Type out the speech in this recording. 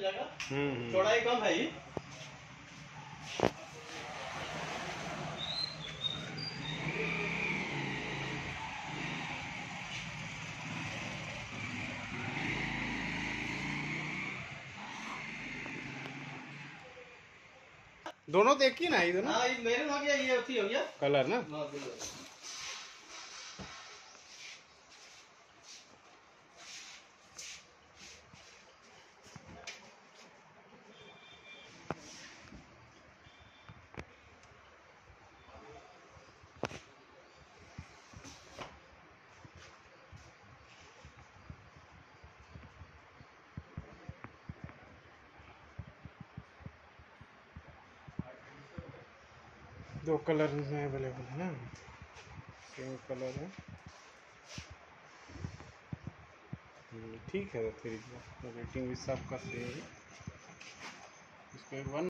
हो जाएगा। हम्म हम्म। चौड़ाई कम है ये। दोनों तो एक ही ना ये दोनों? हाँ ये मेरे में गया ये हो गया? कलर ना? दो कलर में अवेलेबल है ना? सेम कलर है। हम्म, ठीक है तो फिर रेटिंग भी सबका सेम है। इसको वन